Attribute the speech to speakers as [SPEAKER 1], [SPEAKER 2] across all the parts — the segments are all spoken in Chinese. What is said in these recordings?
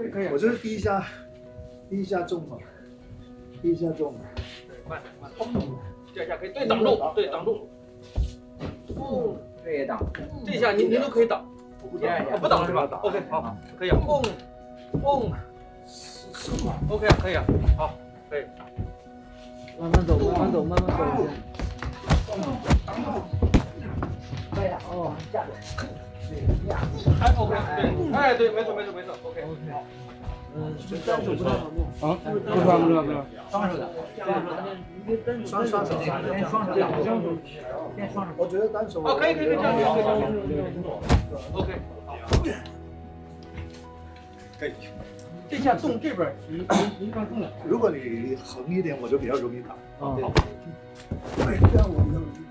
[SPEAKER 1] 可以可以。
[SPEAKER 2] 我就是第一下，第一下中了，第一下中了。
[SPEAKER 1] 慢慢，这下可以对挡住，对挡住。
[SPEAKER 3] 嗯，这也挡。
[SPEAKER 1] 这下您您都可以挡，我不挡是吧？OK，好，可以啊。蹦蹦，OK 啊，可以啊，好，可以。
[SPEAKER 3] 慢慢走，慢慢走，慢慢走。可以了，哦，下去。
[SPEAKER 1] 哎，OK，对，哎，对，没错，没错，没错，OK，好。
[SPEAKER 3] 嗯，单手不穿防护。
[SPEAKER 4] 啊，不穿，不穿，不穿。
[SPEAKER 3] 双手的，
[SPEAKER 2] 双双手，
[SPEAKER 3] 双手，双手，双手，先双手。
[SPEAKER 2] 我觉得单手。
[SPEAKER 1] 哦，可以，可以，可以，这样可以，可以，OK，好。
[SPEAKER 2] 可以。
[SPEAKER 1] 这下动这边，您您您放松了。
[SPEAKER 2] 如果你横一点，我就比较容易打。
[SPEAKER 3] 啊，好。
[SPEAKER 2] 对，这样我比较容易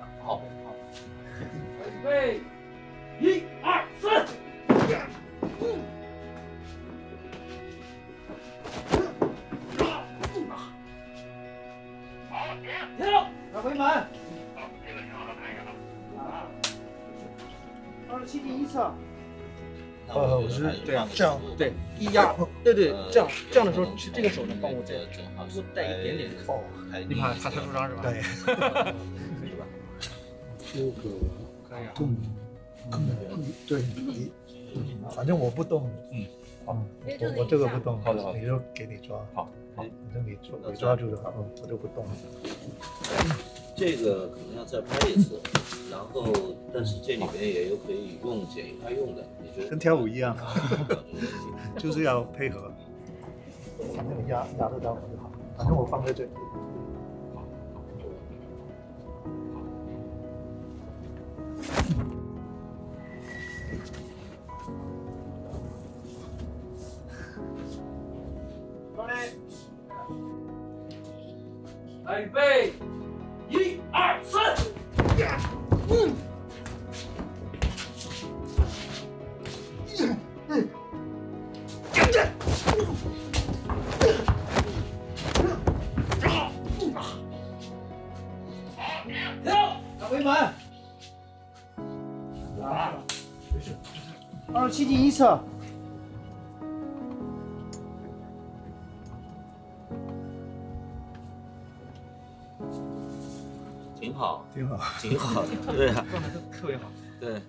[SPEAKER 1] 来回门。
[SPEAKER 2] 二十七第一次。
[SPEAKER 4] 呃，我是
[SPEAKER 1] 对
[SPEAKER 4] 这样，
[SPEAKER 1] 对，一压，对对，这样这样的时候，是这个手能帮我再多带一点点。
[SPEAKER 4] 哦，
[SPEAKER 1] 你怕怕他受伤是吧？
[SPEAKER 4] 对，
[SPEAKER 1] 可以吧？
[SPEAKER 2] 这个
[SPEAKER 1] 可以啊。
[SPEAKER 2] 嗯，对，你，反正我不动，嗯，好，我我这个不动，好的好，你就给你抓，好，好，反正你抓你抓住的话，嗯，我就不动了。
[SPEAKER 5] 这个可能要再拍一次，然后但是这里面也有可以用剪一块用的，你觉得？
[SPEAKER 2] 跟跳舞一样 就是要配合，反正你压压得到我就好，反正我放在这里。
[SPEAKER 1] 来，预备，一二三，嗯，嗯，跟着，停，回门，啊，没事，
[SPEAKER 2] 二十七进一次。
[SPEAKER 5] 挺好，
[SPEAKER 2] 挺好，
[SPEAKER 5] 挺好的，对啊，
[SPEAKER 1] 状态都特别好，
[SPEAKER 5] 对。